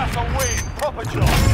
That's a win. Proper job.